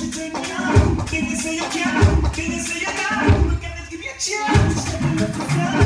Didn't say you can, didn't say you got. Look at this, give me a chance.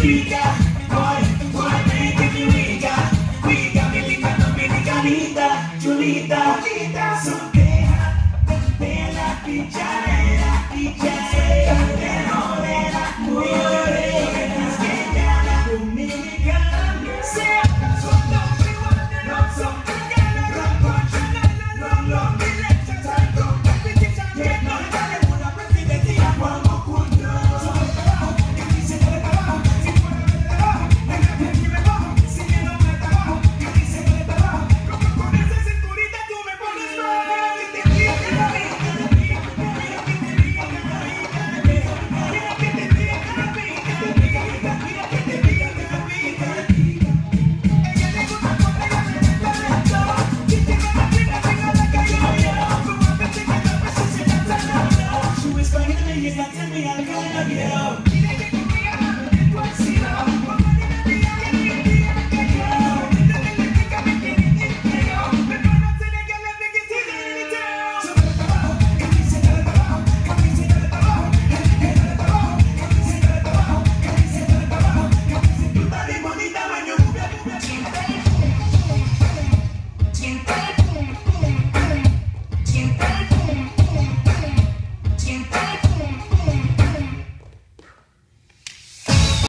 Peter. Someday I'll be giant, I'll be giant. gonna get up.